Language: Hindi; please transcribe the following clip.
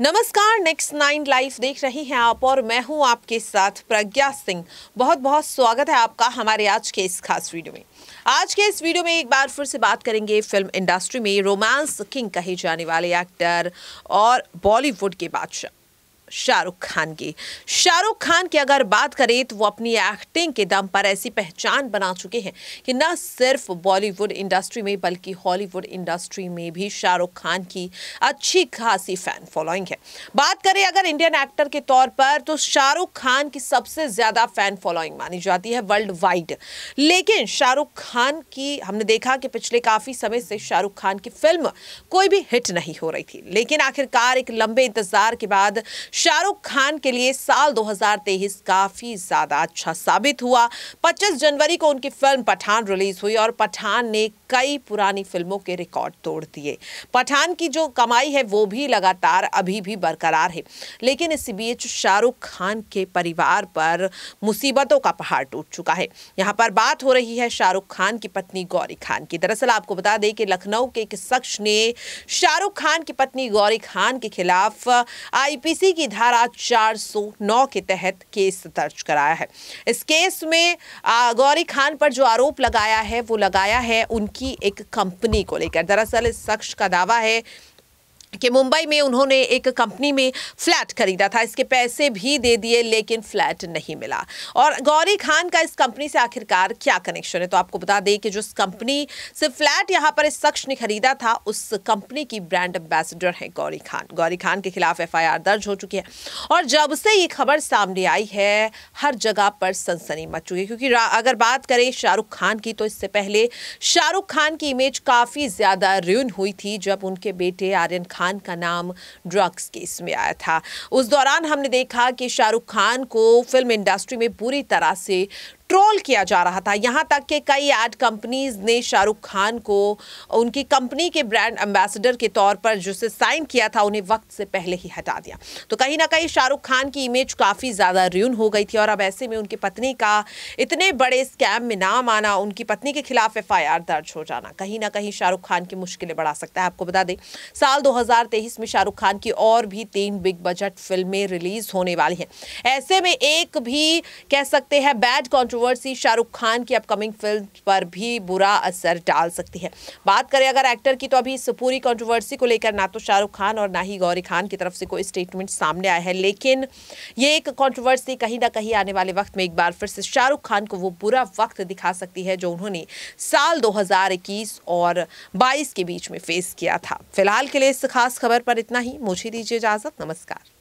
नमस्कार नेक्स्ट नाइन लाइव देख रहे हैं आप और मैं हूँ आपके साथ प्रज्ञा सिंह। बहुत बहुत स्वागत है आपका हमारे आज के इस खास वीडियो में। आज के इस वीडियो में एक बार फिर से बात करेंगे फ़िल्म इंडस्ट्री में रोमांस किंग कहे जाने वाले एक्टर और बॉलीवुड के बादशाह। शाहरुख खान की। शाहरुख खान की अगर बात करें तो वो अपनी एक्टिंग के दम पर ऐसी पहचान बना चुके हैं कि न सिर्फ़ बॉलीवुड इंडस्ट्री में, बल्कि हॉलीवुड इंडस्ट्री में भी शाहरुख खान की अच्छी खासी फ़ैन फॉलोइंग है। बात करें अगर इंडियन एक्टर के तौर पर तो शाहरुख खान की सबसे ज़्यादा फ़ैन फॉलोइंग मानी जाती है वर्ल्ड वाइड लेकिन शाहरुख खान की, हमने देखा कि पिछले काफ़ी समय से शाहरुख खान की फ़िल्म कोई भी हिट नहीं हो रही थी। लेकिन आखिरकार एक लंबे इंतज़ार के बाद शाहरुख खान के लिए साल 2023 काफ़ी ज़्यादा अच्छा साबित हुआ। 25 जनवरी को उनकी फ़िल्म पठान रिलीज़ हुई और पठान ने कई पुरानी फ़िल्मों के रिकॉर्ड तोड़ दिए। पठान की जो कमाई है, वो भी लगातार अभी भी बरकरार है। लेकिन इस बीच शाहरुख खान के परिवार पर मुसीबतों का पहाड़ टूट चुका है। यहाँ पर बात हो रही है शाहरुख खान की पत्नी गौरी खान की। दरअसल आपको बता दें कि लखनऊ के एक शख्स ने शाहरुख खान की पत्नी गौरी खान के खिलाफ आईपीसी की धारा 409 के तहत केस दर्ज कराया है। इस केस में गौरी खान पर जो आरोप लगाया है, वो लगाया है उनकी एक कंपनी को लेकर। दरअसल इस शख्स का दावा है कि मुंबई में उन्होंने एक कंपनी में फ्लैट खरीदा था। इसके पैसे भी दे दिए, लेकिन फ्लैट नहीं मिला। और गौरी खान का इस कंपनी से आखिरकार क्या कनेक्शन है? तो आपको बता दें कि जो कंपनी से फ्लैट यहाँ पर इस शख्स ने खरीदा था, उस कंपनी की ब्रांड एम्बेसडर है गौरी खान। गौरी खान के खिलाफ एफआईआर दर्ज हो चुकी है। और जब से ये खबर सामने आई है, हर जगह पर सनसनी मच चुकी है। क्योंकि अगर बात करें शाहरुख खान की तो इससे पहले शाहरुख खान की इमेज काफ़ी ज़्यादा र्यून हुई थी, जब उनके बेटे आर्यन खान खान का नाम ड्रग्स केस में आया था। उस दौरान हमने देखा कि शाहरुख खान को फ़िल्म इंडस्ट्री में पूरी तरह से ट्रोल किया जा रहा था। यहाँ तक कि कई एड कंपनीज़ ने शाहरुख खान को उनकी कंपनी के ब्रांड एम्बेसडर के तौर पर जिसे साइन किया था, उन्हें वक्त से पहले ही हटा दिया। तो कहीं ना कहीं शाहरुख खान की इमेज काफ़ी ज़्यादा र्यून हो गई थी और अब ऐसे में उनकी पत्नी का इतने बड़े स्कैम में नाम आना, उनकी पत्नी के खिलाफ एफआईआर दर्ज हो जाना, कहीं ना कहीं शाहरुख खान की मुश्किलें बढ़ा सकता है। आपको बता दें, साल दो हज़ार तेईस में शाहरुख खान की और भी तीन बिग बजट फ़िल्में रिलीज़ होने वाली हैं। ऐसे में एक भी कह सकते हैं bad controversy controversy Shahrukh Khan की अपकमिंग फ़िल्म पर भी बुरा असर डाल सकती है। बात करें अगर एक्टर की तो अभी इस पूरी कंट्रोवर्सी को लेकर ना तो शाहरुख खान और ना ही गौरी खान की तरफ़ से कोई स्टेटमेंट सामने आया है। लेकिन ये एक कंट्रोवर्सी कहीं ना कहीं आने वाले वक्त में एक बार फिर से शाहरुख खान को वो बुरा वक्त दिखा सकती है, जो उन्होंने साल 2021 और 22 के बीच में फेस किया था। फ़िलहाल के लिए इस खास खबर पर इतना ही। मुझे दीजिए इजाज़त। नमस्कार।